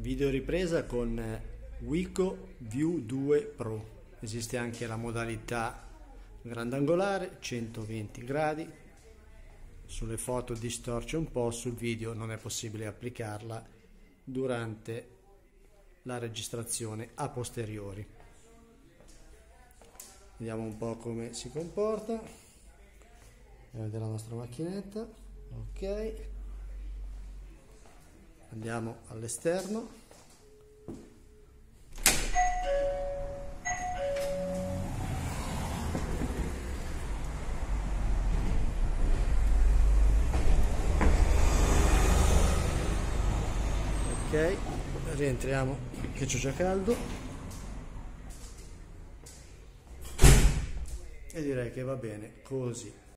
Video ripresa con Wico View 2 Pro. Esiste anche la modalità grandangolare, 120 gradi. Sulle foto distorce un po', sul video non è possibile applicarla durante la registrazione a posteriori. Vediamo un po' come si comporta. Vedete la nostra macchinetta. Ok andiamo all'esterno. Ok rientriamo che c'è già caldo. E direi che va bene così